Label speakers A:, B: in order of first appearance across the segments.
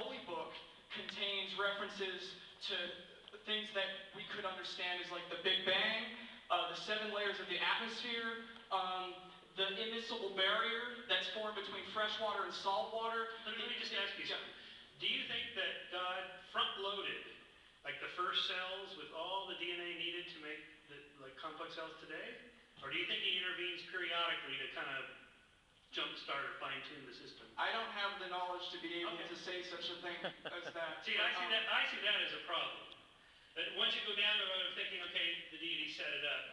A: holy book contains references to things that we could understand as like the Big Bang, uh, the seven layers of the atmosphere, um, the immiscible barrier that's formed between fresh water and salt water.
B: Let me, let me just ask you something. Do you think that God front-loaded, like the first cells with all the DNA needed to make the like complex cells today? Or do you think he intervenes periodically to kind of jumpstart or fine-tune the system?
A: I don't have the knowledge to be able
B: Okay.
A: to say such a thing as that.
B: See, I see
A: Um,
B: that, I see that as a problem. That once you go down the road of thinking, okay, the deity set it up,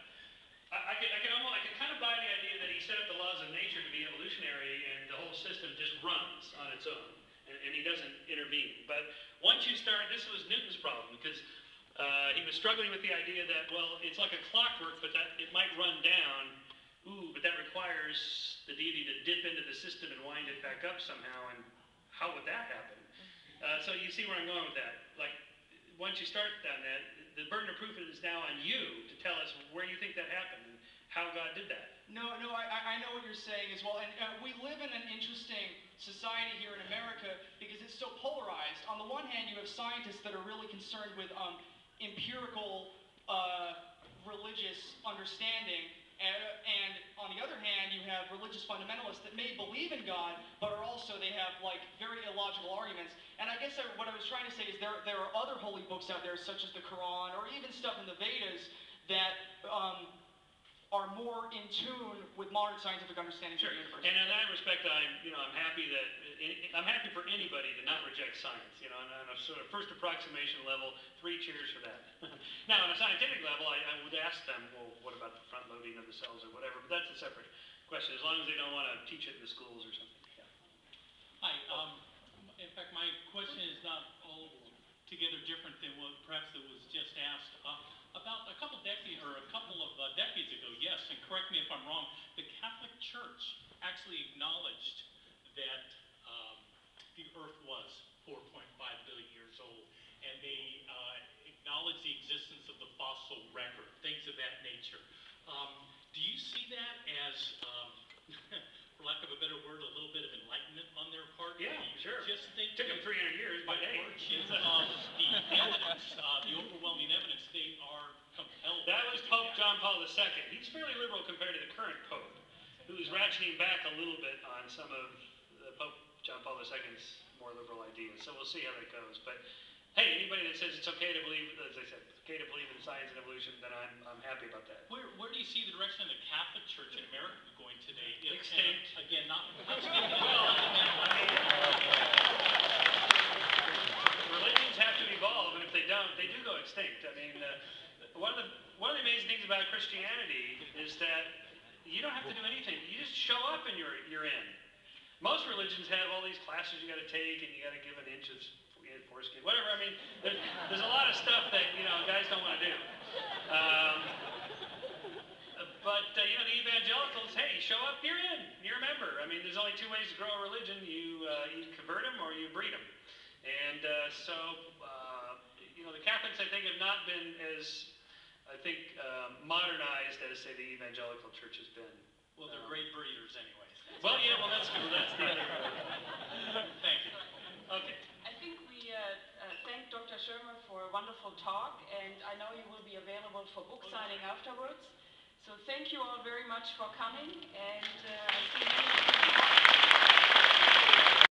B: I, I can, I can almost, I can kind of buy the idea that he set up the laws of nature to be evolutionary and the whole system just runs on its own, and, and he doesn't intervene. But once you start, this was Newton's problem, because uh, he was struggling with the idea that, well, it's like a clockwork, but that it might run down. Ooh, but that requires the deity to dip into the system and wind it back up somehow, and how would that happen? Uh, so you see where I'm going with that. Like, once you start down that, the burden of proof is now on you to tell us where you think that happened and how God did that.
A: No, no, I, I- know what you're saying as well. And uh, we live in an interesting society here in America because it's so polarized. On the one hand, you have scientists that are really concerned with um, empirical uh, religious understanding. And, on the other hand, you have religious fundamentalists that may believe in God, but are also, they have like very illogical arguments. And I guess I, what I was trying to say is there, there are other holy books out there, such as the Quran, or even stuff in the Vedas, more in tune with modern scientific understanding
B: Sure.
A: of the universe.
B: And in that respect, I'm, you know, I'm happy that I'm happy for anybody to not reject science. You know, on a sort of first approximation level, three cheers for that. now, on a scientific level, I, I would ask them, well, what about the front loading of the cells or whatever? But that's a separate question. As long as they don't want to teach it in the schools or something. Yeah.
C: Hi, um, in fact, my question is not altogether different than what perhaps that was just asked. Uh, about a couple decades, or a couple of uh, decades ago, yes, and correct me if I'm wrong, the Catholic Church actually acknowledged that um, the Earth was 4.5 billion years old, and they uh, acknowledged the existence of the fossil record, things of that nature. Um, do you see that as, um, for lack of a better word, a little bit of enlightenment on their part?
B: Yeah, sure.
C: Just think
B: Took them 300 years, but hey.
C: of the evidence, uh, the overwhelming evidence, they are compelled.
B: That was Pope. John Paul II. He's fairly liberal compared to the current Pope, who's ratcheting back a little bit on some of the Pope John Paul II's more liberal ideas. So we'll see how that goes. But hey, anybody that says it's okay to believe, as I said, it's okay to believe in science and evolution, then I'm, I'm happy about that.
C: Where, where do you see the direction of the Catholic Church in America going today? If-
B: Extinct.
C: and Again, not, not
B: Religions have to evolve, and if they don't, they do go extinct. I mean, uh, one of the one of the amazing things about Christianity is that you don't have to do anything. You just show up and you're you're in. Most religions have all these classes you got to take, and you got to give an inch of foreskin, whatever. I mean, there's, there's a lot of stuff that you know guys don't want to do. Um, but uh, you know, the evangelicals, hey, show up, you're in, you're a member. I mean, there's only two ways to grow a religion: you uh, you convert them or you breed them. And uh, so, uh, you know, the Catholics, I think, have not been as, I think, um, modernized as, say, the evangelical church has been.
C: Well, they're great breeders anyways.
B: Well, yeah, well, that's good. That's the other.
C: Thank you.
B: Okay.
D: I think we uh, uh, thank Dr. Shermer for a wonderful talk, and I know you will be available for book signing afterwards. So thank you all very much for coming, and uh, I see you.